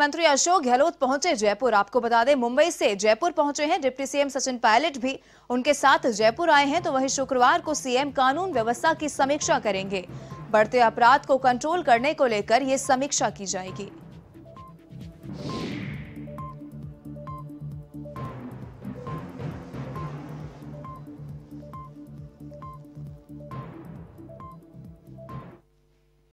मंत्री अशोक गहलोत पहुँचे जयपुर। आपको बता दें, मुंबई से जयपुर पहुँचे हैं डिप्टी सीएम सचिन पायलट भी। उनके साथ जयपुर आए हैं तो वहीं शुक्रवार को सीएम कानून व्यवस्था की समीक्षा करेंगे। बढ़ते अपराध को कंट्रोल करने को लेकर ये समीक्षा की जाएगी।